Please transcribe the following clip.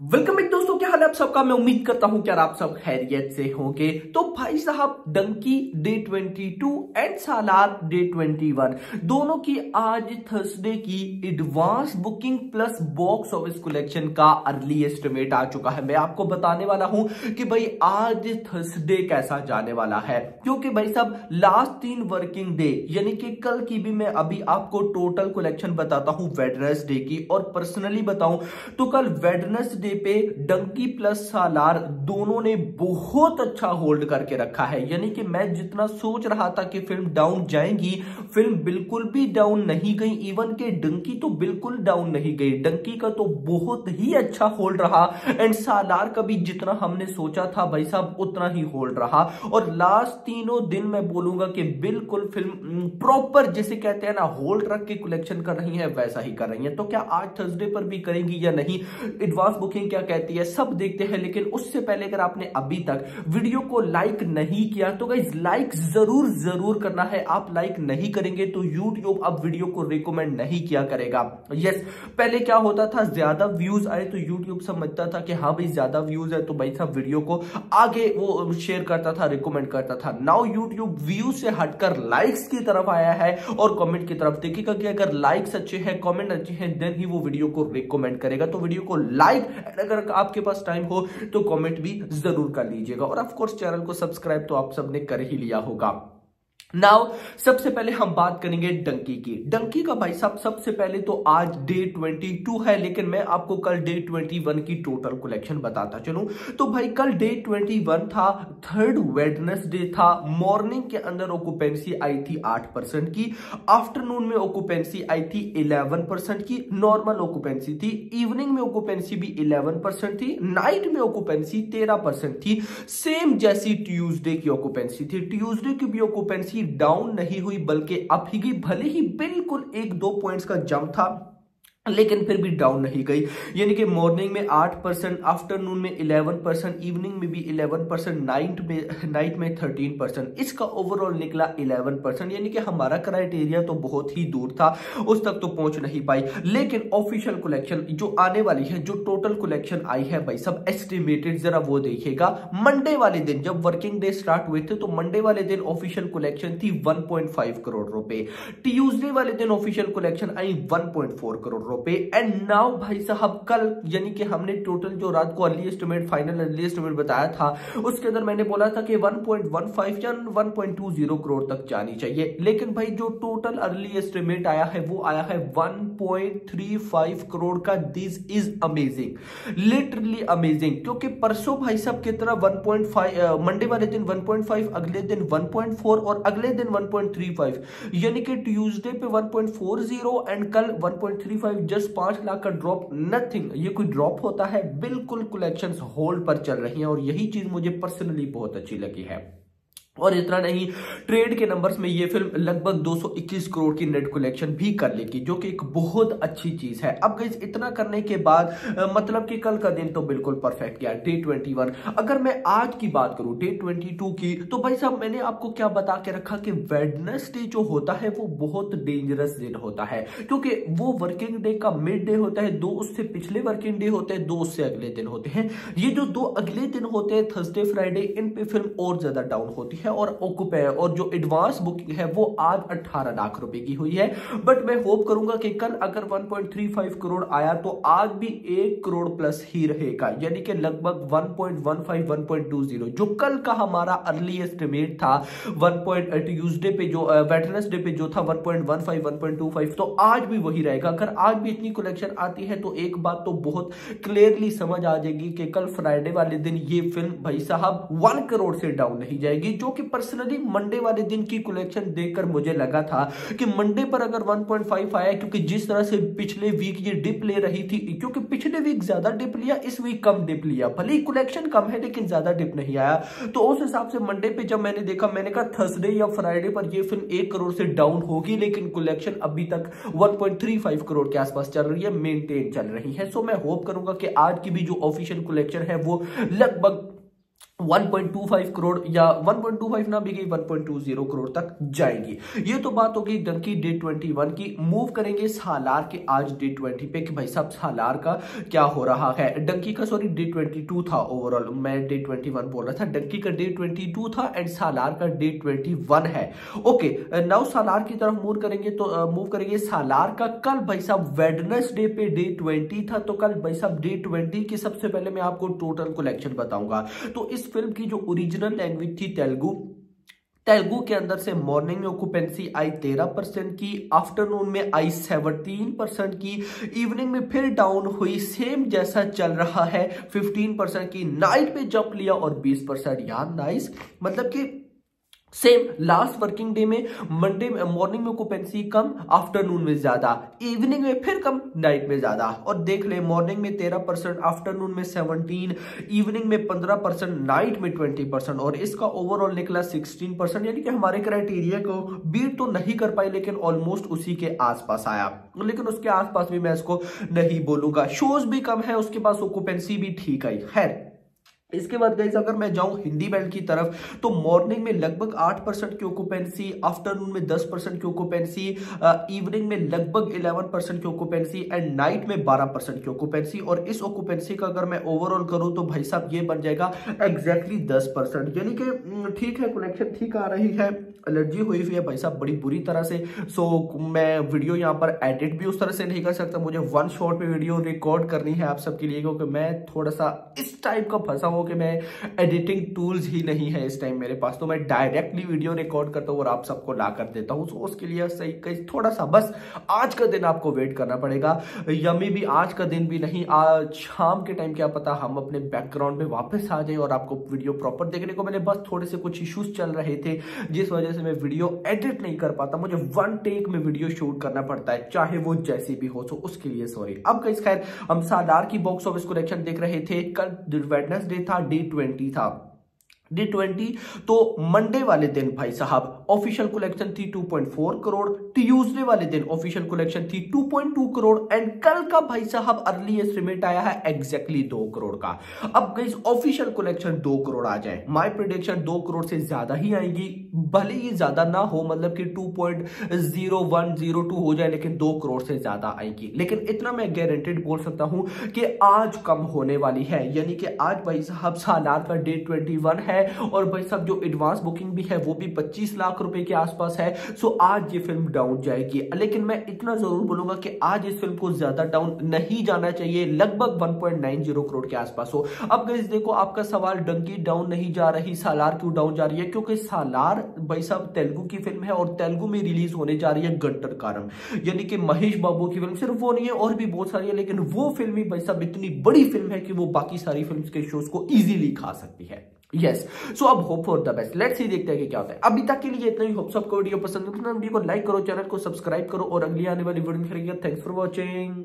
Welcome एक दोस्तों, क्या हाल है आप सबका? मैं उम्मीद करता हूँ कि आप सब खैरियत से होंगे। तो भाई साहब, Dunki day 22 and Salaar day 21 दोनों की आज थर्सडे की advance booking plus box office collection का अर्ली एस्टिमेट आ चुका है। मैं आपको बताने वाला हूँ कि भाई आज थर्सडे कैसा जाने वाला है। क्योंकि भाई साहब लास्ट तीन वर्किंग डे यानी कि कल की भी मैं अभी आपको टोटल कलेक्शन बताता हूँ हूँ वेडनेसडे की। और पर्सनली बताऊँ तो कल वेडनेसडे डे पे डंकी प्लस सालार दोनों ने बहुत अच्छा होल्ड करके रखा है। यानी कि मैं जितना सोच रहा था कि फ़िल्म डाउन जाएगी फ़िल्म बिल्कुल भी डाउन नहीं गई। इवन के डंकी तो बिल्कुल डाउन नहीं गई। डंकी का तो बहुत ही अच्छा होल्ड रहा। एंड सालार का भी जितना हमने सोचा था भाई साहब, उतना ही होल्ड रहा। और लास्ट तीनों दिन मैं बोलूँगा कि बिल्कुल फ़िल्म प्रॉपर जिसे कहते हैं ना होल्ड रख के कलेक्शन कर रही है, वैसा ही कर रही है। तो क्या आज थर्सडे पर भी करेंगी या नहीं? एडवांस बुकिंग बुकिंग क्या कहती है, सब देखते हैं, लेकिन उससे पहले अगर आपने अभी तक वीडियो को लाइक नहीं किया तो गाइज़ लाइक ज़रूर ज़रूर करना है। आप लाइक नहीं करेंगे तो यूट्यूब अब वीडियो को रिकमेंड नहीं किया करेगा। यस पहले क्या होता था, ज़्यादा व्यूज़ आए तो यूट्यूब समझता था कि हाँ भाई, ज़्यादा व्यूज़ है तो भाई साहब वीडियो को आगे वो शेयर करता था रिकमेंड करता था। नाउ यूट्यूब व्यू से हटकर लाइक्स की तरफ़ आया है और कमेंट की तरफ़ देखिएगा कि अगर लाइक्स अच्छे हैं कमेंट अच्छे हैं देन ही वो वीडियो को रिकमेंड करेगा। तो वीडियो को लाइक अगर आपके पास टाइम हो तो कॉमेंट भी ज़रूर कर लीजिएगा। और ऑफकोर्स चैनल को सब्सक्राइब तो आप सबने कर ही लिया होगा। नाउ सबसे पहले हम बात करेंगे डंकी की। डंकी का भाई साहब, सबसे पहले तो आज डे 22 है, लेकिन मैं आपको कल डे 21 की टोटल कलेक्शन बताता चलूँ। तो भाई, कल डे 21 था थर्ड वेडनेसडे था मॉर्निंग के अंदर ऑक्यूपेंसी आई थी 8 परसेंट की आफ्टरनून में ऑक्यूपेंसी आई थी 11 परसेंट की नॉर्मल ऑक्यूपेंसी थी इवनिंग में ऑक्यूपेंसी भी 11 परसेंट थी नाइट में ऑक्यूपेंसी 13 परसेंट थी। सेम जैसी ट्यूजडे की ऑक्यूपेंसी थी। ट्यूजडे की भी ऑक्यूपेंसी डाउन नहीं हुई, बल्कि अप ही गई भले ही बिल्कुल एक दो पॉइंट्स का जंप था। लेकिन फिर भी डाउन नहीं गई। यानी कि मॉर्निंग में आठ परसेंट आफ्टरनून में इलेवन परसेंट इवनिंग में भी इलेवन परसेंट नाइट में नाइट में थर्टीन परसेंट इसका ओवरऑल निकला इलेवन परसेंट यानी कि हमारा क्राइटेरिया तो बहुत ही दूर था, उस तक तो पहुँच नहीं पाई। लेकिन ऑफिशियल कलेक्शन जो आने वाली है, जो टोटल कलेक्शन आई है भाई, सब एस्टिमेटेड जरा वो देखिएगा। मंडे वाले दिन जब वर्किंग डे स्टार्ट हुए थे तो मंडे वाले दिन ऑफिशियल कलेक्शन थी वन करोड़ रुपए। ट्यूजडे वाले दिन ऑफिशियल कलेक्शन आई वन करोड़ रुपए एंड नाउ भाई साहब, कल यानी कि हमने टोटल जो रात को early estimate final early estimate बताया था, उसके अंदर मैंने बोला था कि 1.15 या 1.20 करोड़ तक जानी चाहिए। लेकिन भाई जो टोटल अर्ली एस्टिमेट आया है, वो आया है 1.35 करोड़ का। This is amazing literally amazing क्योंकि परसों भाई साहब की तरह 1.5 मंडे वाले दिन 1.5 अगले दिन 1.4 और अगले दिन 1.35 यानी कि ट्यूसडे पे 1.40 एंड कल 1.35 जस्ट पाँच लाख का ड्रॉप नथिंग ये कोई ड्रॉप होता है, बिल्कुल कलेक्शन होल्ड पर चल रही है और यही चीज़ मुझे पर्सनली बहुत अच्छी लगी है। और इतना नहीं, ट्रेड के नंबर्स में ये फ़िल्म लगभग 221 करोड़ की नेट कलेक्शन भी कर लेगी, जो कि एक बहुत अच्छी चीज़ है। अब गई इतना करने के बाद मतलब कि कल का दिन तो बिल्कुल परफेक्ट गया डे 21 अगर मैं आज की बात करूँ डे 22 की तो भाई साहब, मैंने आपको क्या बता के रखा कि वेडनेसडे जो होता है, वो बहुत डेंजरस दिन होता है, क्योंकि वो वर्किंग डे का मिड डे होता है, दो उससे पिछले वर्किंग डे होते हैं, दो उससे अगले दिन होते हैं। ये जो दो अगले दिन होते हैं थर्सडे फ्राइडे इन पे फ़िल्म और ज़्यादा डाउन होती है। है और ओकुपे है और जो एडवांस बुकिंग है वो आज 18 लाख रुपए की हुई है बट मैं होप करूँगा कि कल अगर 1.35 करोड़ आया तो आज भी एक करोड़ प्लस ही रहेगा यानी कि लगभग 1.15 1.20 जो कल का हमारा अर्ली एस्टिमेट था 1. ट्यूजडे पे जो वेटरनेसडे पे जो था 1.15 1.25 तो आज भी वही रहेगा अगर आज भी इतनी कलेक्शन आती है तो एक बात तो बहुत क्लियरली समझ आ जाएगी कि कल फ्राइडे वाले दिन ये फ़िल्म भाई साहब वन करोड़ से डाउन नहीं जाएगी, जो कि पर्सनली मंडे वाले दिन की कलेक्शन देखकर मुझे लगा था कि मंडे पर अगर 1.5 आया, क्योंकि जिस तरह से पिछले वीक ये डिप ले रही थी, क्योंकि पिछले वीक ज़्यादा डिप लिया, इस वीक कम डिप लिया। भले ही कलेक्शन कम है, लेकिन ज़्यादा डिप नहीं आया। तो उस हिसाब से मंडे पे जब मैंने देखा, मैंने कहा थर्सडे या फ्राइडे पर ये फ़िल्म एक करोड़ से डाउन होगी, लेकिन कलेक्शन अभी तक 1.35 करोड़ के आसपास चल रही है मेंटेन चल रही है। सो मैं होप करूँगा कि आज की भी जो ऑफिशियल कलेक्शन है, वो लगभग 1.25 करोड़ या 1.25 ना गई 1.20 करोड़ तक जाएगी। ये तो बात होगी डंकी डे 21 की। मूव करेंगे सालार के आज डे 20 पे कि भाई साहब सालार का क्या हो रहा है? डंकी का सॉरी डे 22 था ओवरऑल मैं डे 21 बोल रहा था। डंकी का डे 22 था एंड सालार का डे 21 है। ओके नाउ सालार की तरफ़ मूव करेंगे तो मूव करेंगे सालार का। कल भाई साहब वेडनेसडे पे डे 20 था तो कल भाई साहब डे 20 की सबसे पहले मैं आपको टोटल कलेक्शन बताऊँगा। तो इस फ़िल्म की जो ओरिजिनल लैंग्वेज थी तेलुगु तेलुगु के अंदर से मॉर्निंग में ऑक्यूपेंसी आई तेरह परसेंट की आफ्टरनून में आई सेवनटीन परसेंट की इवनिंग में फिर डाउन हुई सेम जैसा चल रहा है फिफ्टीन परसेंट की नाइट पे जंप लिया और बीस परसेंट, यार नाइस मतलब कि सेम लास्ट वर्किंग डे में मंडे मॉर्निंग में ऑक्यूपेंसी कम आफ्टरनून में ज़्यादा इवनिंग में फिर कम नाइट में ज़्यादा। और देख ले मॉर्निंग में तेरह परसेंट आफ्टरनून में सेवनटीन इवनिंग में पंद्रह परसेंट नाइट में ट्वेंटी परसेंट और इसका ओवरऑल निकला सिक्सटीन परसेंट यानी कि हमारे क्राइटेरिया को बीट तो नहीं कर पाई लेकिन ऑलमोस्ट उसी के आसपास आया। लेकिन उसके आसपास भी मैं इसको नहीं बोलूँगा। शोज़ भी कम है, उसके पास ऑक्यूपेंसी भी ठीक आई खैर इसके बाद गई अगर मैं जाऊँ हिंदी बेल्ट की तरफ़ तो मॉर्निंग में लगभग आठ परसेंट की ऑक्यूपेंसी आफ्टरनून में दस परसेंट की ऑक्यूपेंसी इवनिंग में लगभग इलेवन परसेंट की ऑक्यूपेंसी एंड नाइट में बारह परसेंट की ऑक्यूपेंसी और इस ऑक्यूपेंसी का अगर मैं ओवरऑल करूँ तो भाई साहब ये बन जाएगा एग्जैक्टली दस परसेंट यानी कि ठीक है कनेक्शन ठीक आ रही है एलर्जी हुई हुई है, भाई साहब बड़ी बुरी तरह से. सो मैं वीडियो यहाँ पर एडिट भी उस तरह से नहीं कर सकता. मुझे वन शॉट में वीडियो रिकॉर्ड करनी है आप सबके लिए, क्योंकि मैं थोड़ा सा इस टाइप का फंसा हूँ कि मैं एडिटिंग टूल्स ही नहीं है इस टाइम मेरे पास। तो मैं डायरेक्टली वीडियो रिकॉर्ड करता हूँ और आप सबको ला कर देता हूँ। सो उसके लिए सही कहीं थोड़ा सा बस आज का दिन आपको वेट करना पड़ेगा। यमी भी आज का दिन भी नहीं, आज शाम के टाइम क्या पता हम अपने बैकग्राउंड में वापस आ जाए और आपको वीडियो प्रॉपर देखने को मिले। बस थोड़े से कुछ इश्यूज़ चल रहे थे जिस वजह से मैं वीडियो एडिट नहीं कर पाता। मुझे वन टेक में वीडियो शूट करना पड़ता है, चाहे वो जैसी भी हो। तो उसके लिए सॉरी अब कई खैर, हम सादार की बॉक्स ऑफ़िस कलेक्शन देख रहे थे। कल वेडनेसडे था डी ट्वेंटी था। डी ट्वेंटी तो मंडे वाले दिन भाई साहब ऑफिशियल कलेक्शन थी 2.4 करोड़ ट्यूसडे वाले दिन ऑफिशियल कलेक्शन थी 2.2 करोड़ एंड कल का भाई साहब अर्ली एस्टिमेट आया है एग्जैक्टली दो करोड़ का। अब गई ऑफिशियल कलेक्शन दो करोड़ आ जाए। माय प्रिडिक्शन दो करोड़ से ज़्यादा ही आएगी। भले ही ज़्यादा ना हो मतलब कि टू हो जाए, लेकिन दो करोड़ से ज़्यादा आएगी। लेकिन इतना मैं गारंटेड बोल सकता हूँ कि आज कम होने वाली है। यानी कि आज भाई साहब सालार का डे ट्वेंटी है है और भाई साहब, जो एडवांस बुकिंग भी है, वो भी 25 लाख रुपए के आसपास है। सो आज ये फ़िल्म डाउन जाएगी। लेकिन मैं इतना ज़रूर बोलूँगा कि आज इस फ़िल्म को ज़्यादा डाउन नहीं जाना चाहिए, लगभग 1.90 करोड़ के आसपास हो। अब गई देखो, आपका सवाल डंकी डाउन नहीं जा रही, सालार क्यों डाउन जा रही है? क्योंकि सालार भाई साहब तेलुगु की फ़िल्म है और तेलुगु में रिलीज़ होने जा रही है गट्टर कारम। यानी कि महेश बाबू की फ़िल्म सिर्फ़ वो नहीं है, और भी बहुत सारी है, लेकिन वो फ़िल्म ही भाई साहब इतनी बड़ी फ़िल्म है कि वो बाकी सारी फ़िल्म के शोज़ को इजीली खा सकती है। यस सो अब hope for the best let's ही देखते हैं कि क्या होता है। अभी तक के लिए इतना ही होप सबको वीडियो पसंद वीडियो को लाइक करो चैनल को सब्सक्राइब करो और अगली आने वाली वीडियो में थैंक्स फॉर वॉचिंग